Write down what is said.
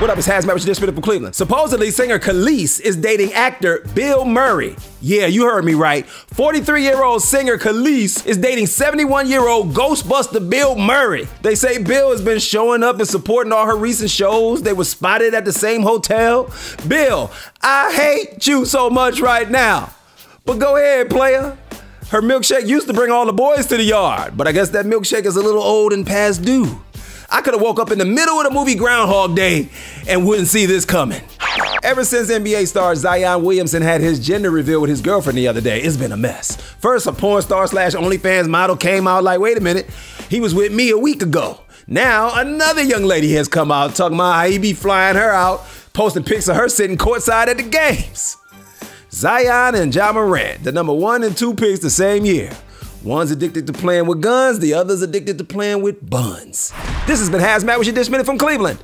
What up, it's HazMatt with your from Cleveland. Supposedly, singer Kelis is dating actor Bill Murray. Yeah, you heard me right. 43 year old singer Kelis is dating 71 year old Ghostbuster Bill Murray. They say Bill has been showing up and supporting all her recent shows. They were spotted at the same hotel. Bill, I hate you so much right now. But go ahead, player. Her milkshake used to bring all the boys to the yard, but I guess that milkshake is a little old and past due. I could have woke up in the middle of the movie Groundhog Day and wouldn't see this coming. Ever since NBA star Zion Williamson had his gender reveal with his girlfriend the other day, it's been a mess. First, a porn star slash OnlyFans model came out like, wait a minute, he was with me a week ago. Now, another young lady has come out talking about how he be flying her out, posting pics of her sitting courtside at the games. Zion and Ja Morant, the number one and two picks the same year. One's addicted to playing with guns, the other's addicted to playing with buns. This has been HazMatt with your Dish Minute from Cleveland.